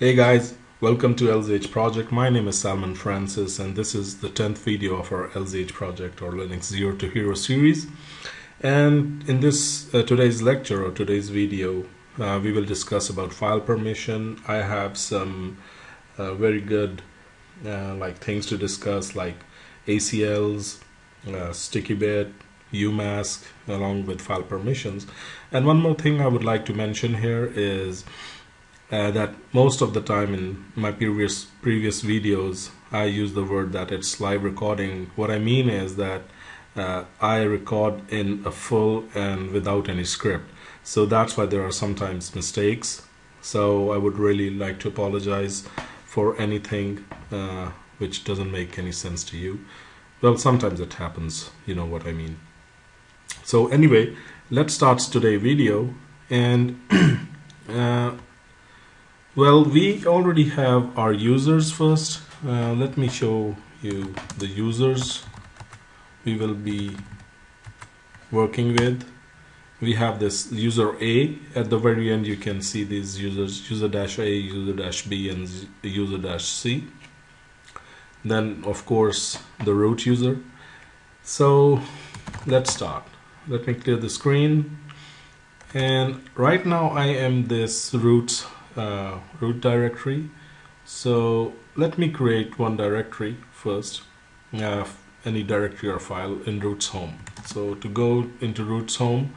Hey guys, welcome to LZH project. My name is Salman Francis and this is the 10th video of our LZH project or Linux Zero to Hero series. And in this uh, today's lecture or today's video, uh, we will discuss about file permission. I have some uh, very good uh, like things to discuss like ACLs, uh, sticky bit, UMask along with file permissions. And one more thing I would like to mention here is uh, that most of the time in my previous previous videos I use the word that it's live recording. What I mean is that uh, I record in a full and without any script. So that's why there are sometimes mistakes. So I would really like to apologize for anything uh, which doesn't make any sense to you. Well, sometimes it happens, you know what I mean. So anyway, let's start today's video and uh, well, we already have our users first. Uh, let me show you the users we will be working with. We have this user A. At the very end, you can see these users, user dash A, user dash B, and user dash C. Then, of course, the root user. So let's start. Let me clear the screen. And right now I am this root uh, root directory. So let me create one directory first. Uh, any directory or file in roots home. So to go into roots home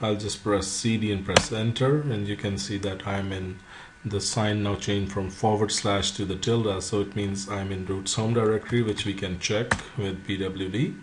I'll just press CD and press enter and you can see that I'm in the sign now changed from forward slash to the tilde. So it means I'm in roots home directory which we can check with pwd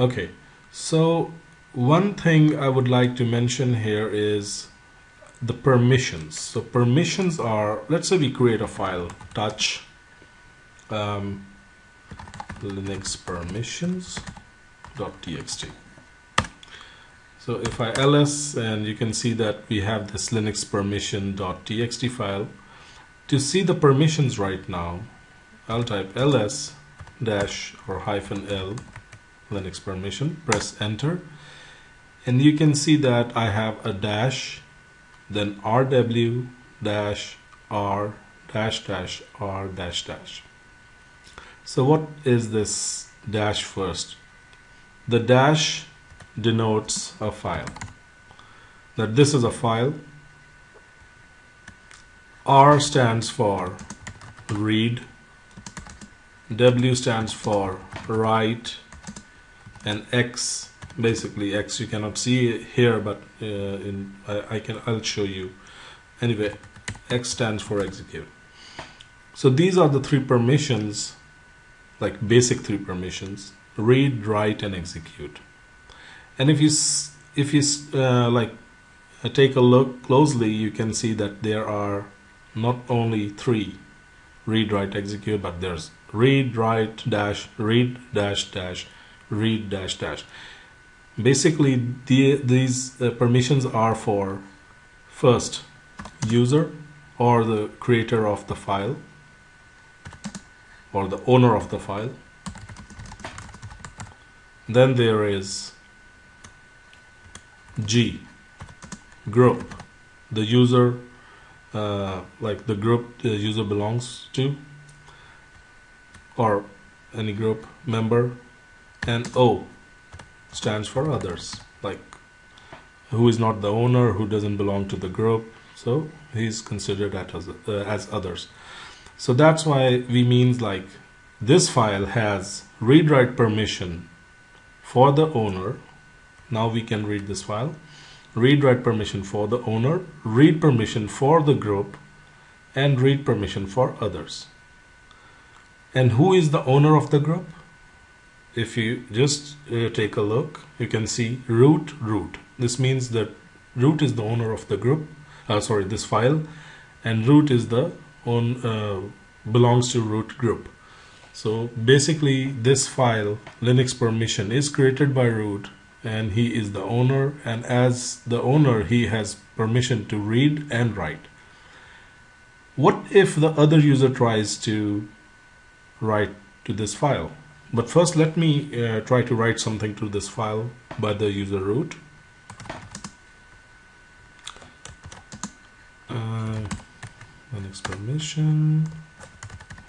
okay. So one thing I would like to mention here is the permissions. So permissions are, let's say we create a file, touch um, linux permissions.txt. So if I ls and you can see that we have this linux permission.txt file. To see the permissions right now, I'll type ls dash or hyphen l linux permission, press enter and you can see that I have a dash then rw dash r dash dash r dash dash. So what is this dash first? The dash denotes a file. That this is a file. R stands for read. W stands for write. And X basically X you cannot see here but uh, in I, I, can I'll show you. Anyway X stands for execute. So these are the three permissions like basic three permissions read write and execute. And if you if you uh, like uh, take a look closely you can see that there are not only three read write execute but there's read write dash read dash dash read dash dash basically the, these uh, permissions are for first user or the creator of the file or the owner of the file. Then there is G group the user uh, like the group the user belongs to or any group member and O stands for others. Like who is not the owner who doesn't belong to the group. So he's considered as, uh, as others. So that's why we means like this file has read write permission for the owner. Now we can read this file. Read write permission for the owner read permission for the group and read permission for others. And who is the owner of the group if you just uh, take a look you can see root root. This means that root is the owner of the group uh, sorry this file and root is the own uh, belongs to root group. So basically this file linux permission is created by root and he is the owner and as the owner he has permission to read and write. What if the other user tries to write to this file but first let me uh, try to write something to this file by the user root. Uh, Linux permission.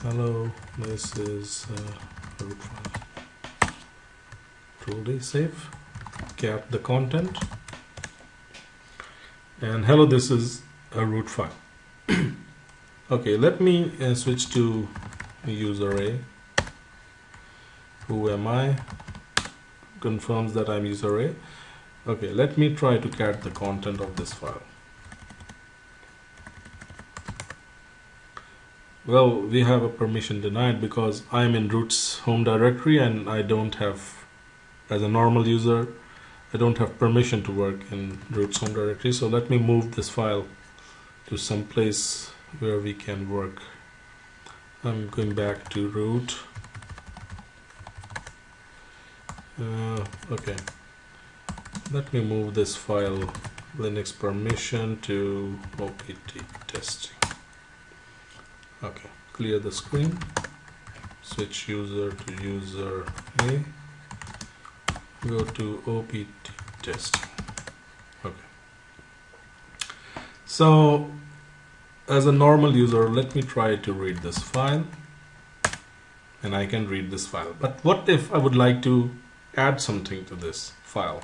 Hello, this is uh, root file. Truly safe. Cat the content. And hello, this is a root file. okay, let me uh, switch to user A. Who am I? Confirms that I'm user A. Okay, let me try to cat the content of this file. Well, we have a permission denied because I'm in root's home directory and I don't have, as a normal user, I don't have permission to work in root's home directory. So let me move this file to some place where we can work. I'm going back to root. Uh, okay. Let me move this file Linux permission to OPT testing. Okay, clear the screen. Switch user to user A. Go to OPT testing. Okay. So, as a normal user, let me try to read this file. And I can read this file. But what if I would like to add something to this file?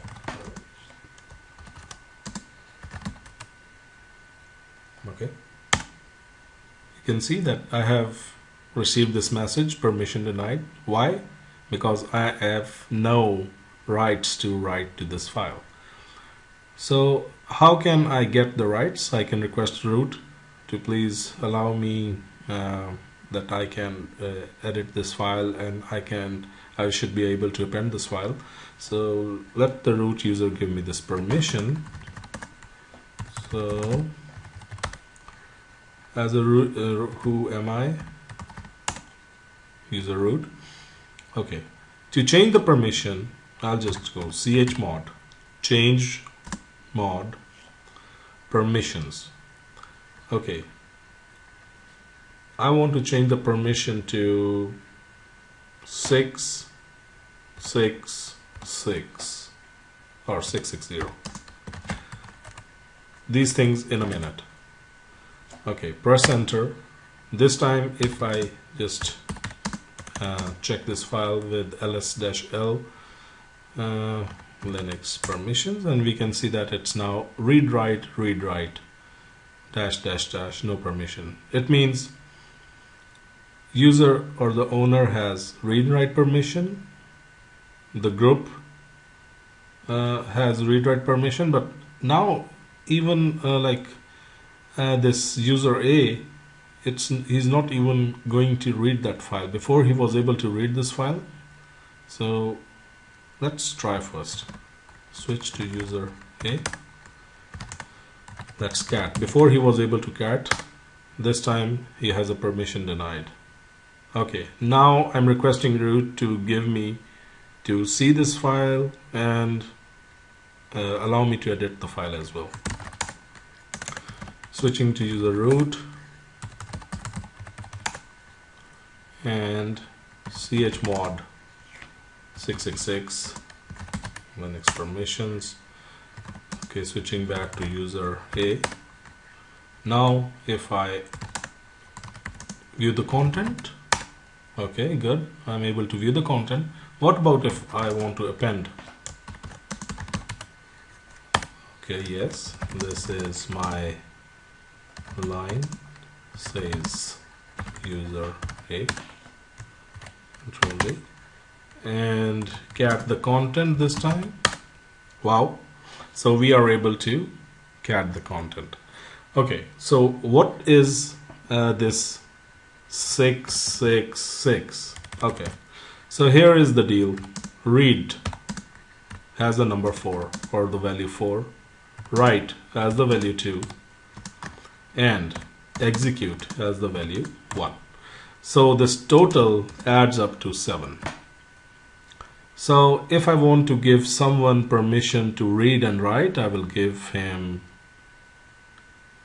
Okay. You can see that I have received this message permission denied. Why? Because I have no rights to write to this file. So how can I get the rights? I can request root to please allow me uh, that I can uh, edit this file and I can I should be able to append this file. So let the root user give me this permission. So as a root uh, who am I? User root. Okay. To change the permission I'll just go chmod change mod permissions. Okay I want to change the permission to 666 6 6 or 660 these things in a minute. Okay press enter. This time if I just uh, check this file with ls-l uh, Linux permissions and we can see that it's now read write read write dash dash dash no permission. It means user or the owner has read and write permission. The group uh, has read write permission but now even uh, like uh, this user A it's he's not even going to read that file. Before he was able to read this file. So let's try first. Switch to user A. That's cat. Before he was able to cat. This time he has a permission denied okay now I'm requesting root to give me to see this file and uh, allow me to edit the file as well. Switching to user root and chmod 666 Linux permissions. Okay switching back to user A. Now if I view the content okay good. I'm able to view the content. What about if I want to append? Okay yes. This is my line says user a control and cat the content this time. Wow. So we are able to cat the content. Okay so what is uh, this 666 okay so here is the deal read has the number 4 or the value 4 write has the value 2 and execute has the value 1. So this total adds up to 7. So if I want to give someone permission to read and write, I will give him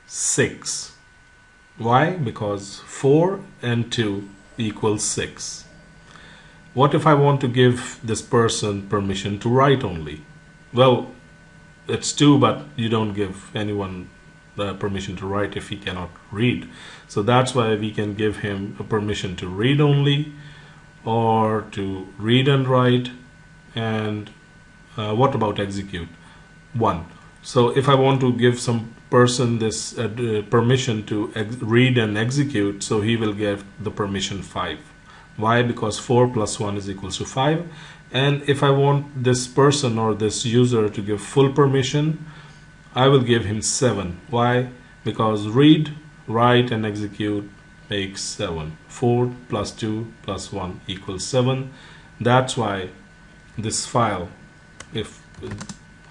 6. Why? Because 4 and 2 equals 6. What if I want to give this person permission to write only? Well, it's 2 but you don't give anyone uh, permission to write if he cannot read. So that's why we can give him a permission to read only or to read and write. And uh, what about execute? One. So if I want to give some person this uh, permission to read and execute, so he will get the permission 5. Why? Because 4 plus 1 is equals to 5. And if I want this person or this user to give full permission, I will give him 7. Why? Because read, write and execute makes 7. 4 plus 2 plus 1 equals 7. That's why this file, if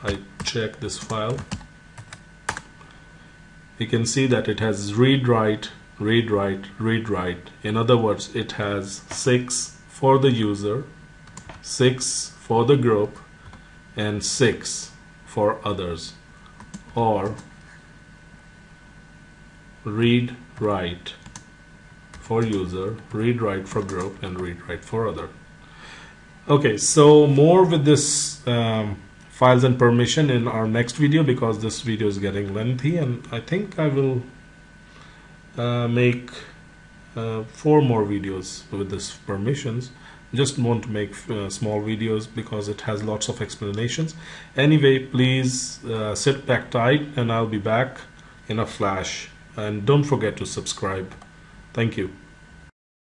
I check this file, you can see that it has read write read write read write. In other words it has 6 for the user 6 for the group and 6 for others. Or read write for user read write for group and read write for other. Okay so more with this um, files and permission in our next video because this video is getting lengthy and I think I will uh, make uh, four more videos with this permissions. Just want to make uh, small videos because it has lots of explanations. Anyway please uh, sit back tight and I'll be back in a flash. And don't forget to subscribe. Thank you